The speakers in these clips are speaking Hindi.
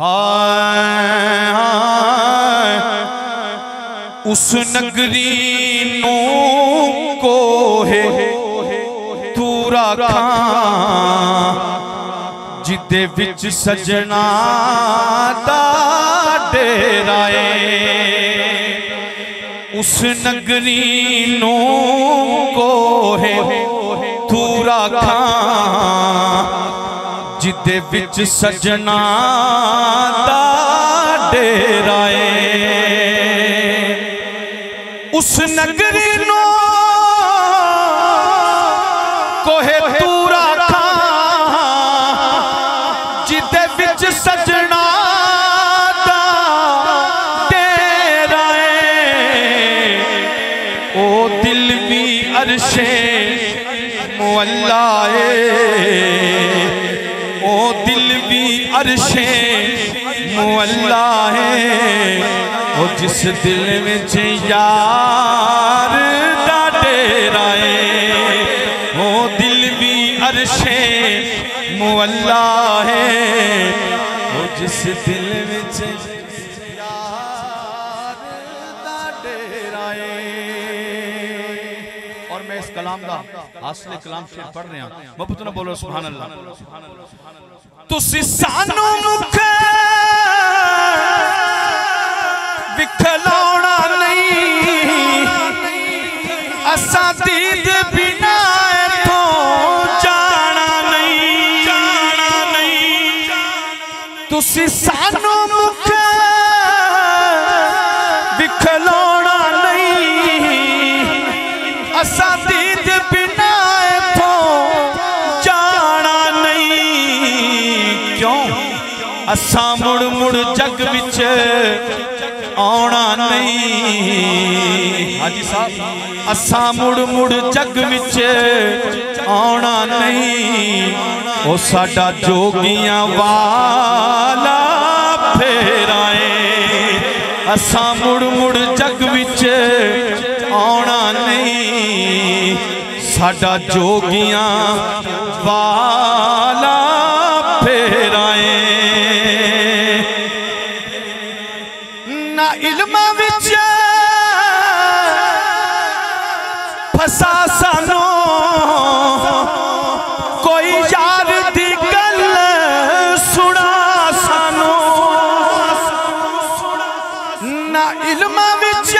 हाय उस नगरी नो कोहे तू रखा जिदे विच सजना दा ਏ उस नगरी नो कोहे तू रखा जिदे बिच सजना डेराए उस नगरी नो कोहे तूरा था। जिदे बिच सजना डेराए ओ दिल भी अरशे मुअल्ला दिल भी अरशे मुअल्ला है। वो जिस दिल में यार है ओ दिल भी अरशे मुअल्ला है। ओ जिस दिल में और मैं इस कलाम का हासिल कलाम शेर पढ़ रहा मोहब्बत ना बोलो सुभान अल्लाह तुसी सानू मुख विखलाउना नहीं। असा दीद बिना तो जाना नहीं। जाना नहीं तुसी सानू मुख ਅਸਾਂ ਮੁੜ ਮੁੜ ਜੱਗ ਵਿੱਚ ਆਉਣਾ ਨਹੀਂ। ਹਾਜੀ ਸਾਹਿਬ। ਅਸਾਂ ਮੁੜ ਮੁੜ ਜੱਗ ਵਿੱਚ ਆਉਣਾ ਨਹੀਂ। ਉਹ ਸਾਡਾ ਜੋਗੀਆਂ ਵਾਲਾ ਫੇਰਾਏ ਅਸਾਂ ਮੁੜ ਮੁੜ ਜੱਗ ਵਿੱਚ ਆਉਣਾ ਨਹੀਂ। ਸਾਡਾ ਜੋਗੀਆਂ ਵਾਲਾ इल्म फसा सानो। कोई सुना सानो। ना इल्म विच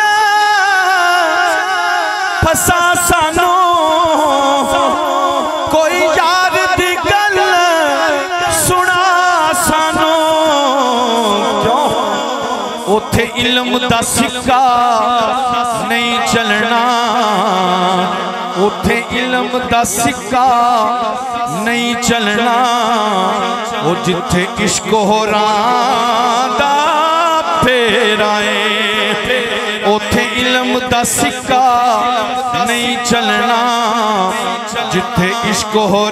फसा उथे इल्म दा सिक्का, नहीं चलना। उथे इल्म दा सिक्का, नहीं चलना। वो जिथे इश्क हो दा फेराए उथे इल्म दा सिक्का, नहीं चलना। जिथे इश्क हो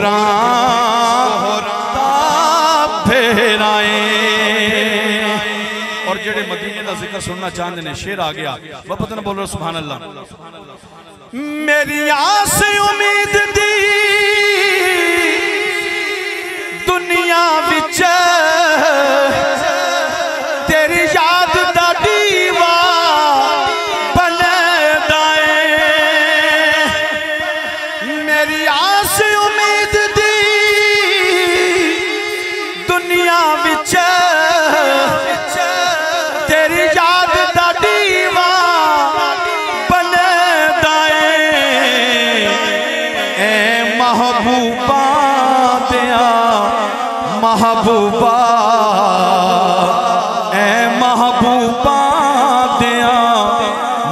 और जेड़े मदीने का ज़िक्र सुनना चाहते हैं शेर आ गया। वह पता बोलो सुबह अल्लाह। मेरी महबूबा ए महबूबा दिया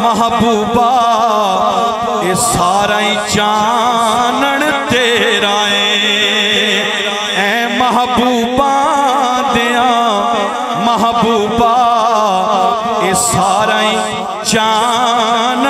महबूबा, ये सारा ही चानन तेरा है। ए महबूबा दिया महबूबा, ये सारा ही चान